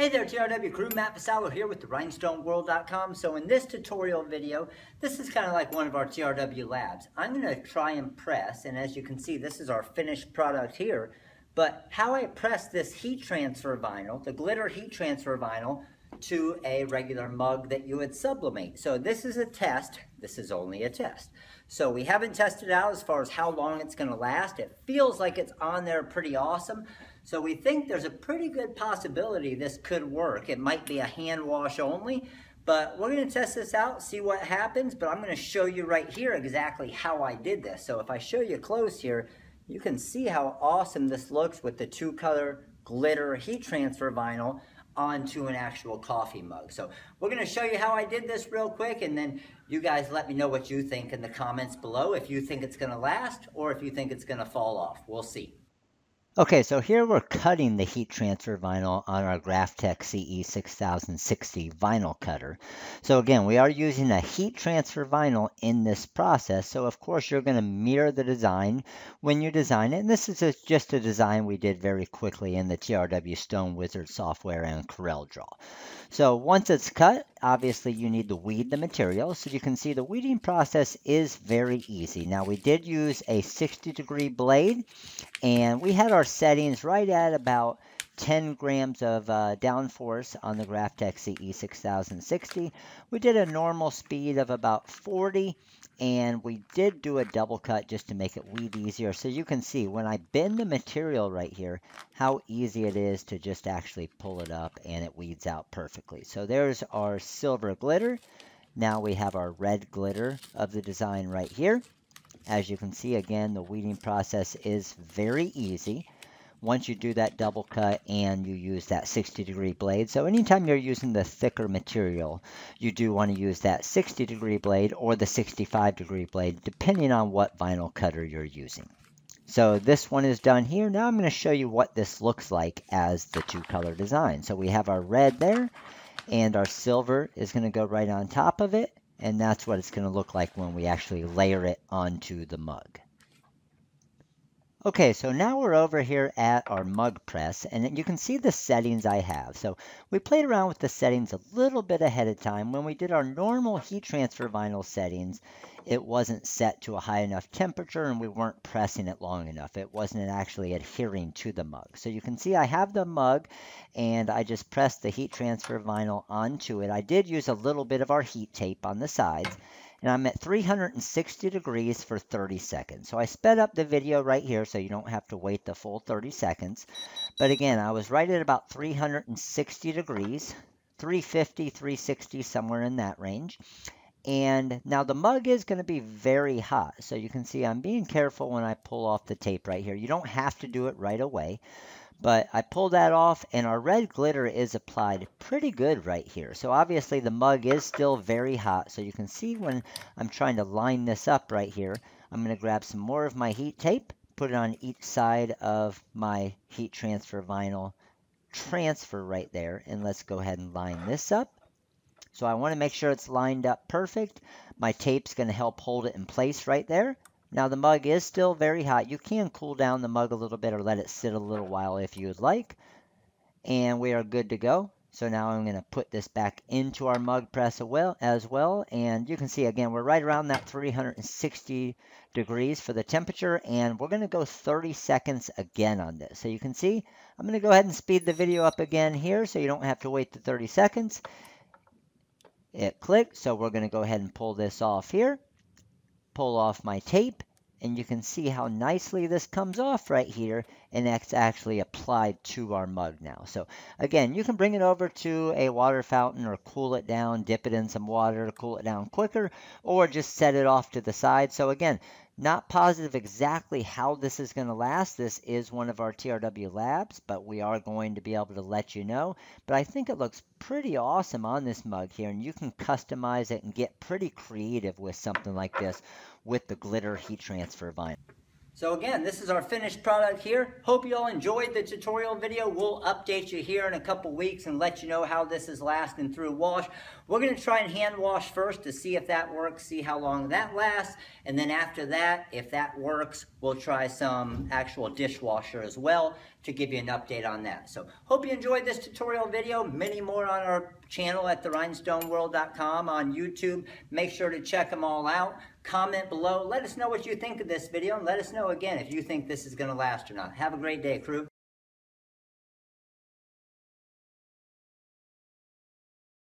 Hey there TRW crew, Matt Vassallo here with the RhinestoneWorld.com. So in this tutorial video, this is kind of like one of our TRW labs. I'm going to try and press, and as you can see, this is our finished product here. But how I press this heat transfer vinyl, the glitter heat transfer vinyl, to a regular mug that you would sublimate. So this is a test. This is only a test. So we haven't tested out as far as how long it's going to last. It feels like it's on there pretty awesome. So we think there's a pretty good possibility this could work. It might be a hand wash only, but we're going to test this out, see what happens. But I'm going to show you right here exactly how I did this. So if I show you close here, you can see how awesome this looks with the two color glitter heat transfer vinyl onto an actual coffee mug. So we're going to show you how I did this real quick and then you guys let me know what you think in the comments below if you think it's going to last or if you think it's going to fall off. We'll see. Okay, so here we're cutting the heat transfer vinyl on our Graphtec CE6060 vinyl cutter. So again, we are using a heat transfer vinyl in this process. So of course you're going to mirror the design when you design it. And this is a, just a design we did very quickly in the TRW Stone Wizard software and CorelDRAW. So once it's cut, obviously you need to weed the material. So you can see the weeding process is very easy. Now we did use a 60 degree blade and we had our settings right at about 10 grams of uh, downforce on the Graphtec CE6060. We did a normal speed of about 40 and we did do a double cut just to make it weed easier. So you can see when I bend the material right here, how easy it is to just actually pull it up and it weeds out perfectly. So there's our silver glitter. Now we have our red glitter of the design right here. As you can see, again, the weeding process is very easy once you do that double cut and you use that 60 degree blade. So anytime you're using the thicker material, you do want to use that 60 degree blade or the 65 degree blade, depending on what vinyl cutter you're using. So this one is done here. Now I'm going to show you what this looks like as the two color design. So we have our red there and our silver is going to go right on top of it. And that's what it's going to look like when we actually layer it onto the mug. Okay, so now we're over here at our mug press, and you can see the settings I have. So we played around with the settings a little bit ahead of time. When we did our normal heat transfer vinyl settings, it wasn't set to a high enough temperature and we weren't pressing it long enough. It wasn't actually adhering to the mug. So you can see I have the mug and I just pressed the heat transfer vinyl onto it. I did use a little bit of our heat tape on the sides and I'm at 360 degrees for 30 seconds. So I sped up the video right here so you don't have to wait the full 30 seconds. But again, I was right at about 360 degrees, 350, 360, somewhere in that range. And now the mug is going to be very hot. So you can see I'm being careful when I pull off the tape right here. You don't have to do it right away. But I pulled that off and our red glitter is applied pretty good right here. So obviously the mug is still very hot. So you can see when I'm trying to line this up right here, I'm going to grab some more of my heat tape, put it on each side of my heat transfer vinyl transfer right there. And let's go ahead and line this up. So I want to make sure it's lined up perfect. My tape's going to help hold it in place right there. Now the mug is still very hot. You can cool down the mug a little bit or let it sit a little while if you would like. And we are good to go. So now I'm going to put this back into our mug press as well. And you can see again, we're right around that 360 degrees for the temperature. And we're going to go 30 seconds again on this. So you can see, I'm going to go ahead and speed the video up again here so you don't have to wait the 30 seconds. It clicked, so we're going to go ahead and pull this off here pull off my tape and you can see how nicely this comes off right here and that's actually applied to our mug now. So again, you can bring it over to a water fountain or cool it down, dip it in some water to cool it down quicker, or just set it off to the side. So again, not positive exactly how this is going to last. This is one of our TRW labs, but we are going to be able to let you know. But I think it looks pretty awesome on this mug here, and you can customize it and get pretty creative with something like this with the glitter heat transfer vinyl. So again, this is our finished product here. Hope you all enjoyed the tutorial video. We'll update you here in a couple weeks and let you know how this is lasting through wash. we're going to try and hand wash first to see if that works, see how long that lasts. And then after that, if that works, we'll try some actual dishwasher as well to give you an update on that. So hope you enjoyed this tutorial video. Many more on our channel at therhinestoneworld.com on YouTube. Make sure to check them all out. Comment below. Let us know what you think of this video and let us know again if you think this is going to last or not. Have a great day, crew.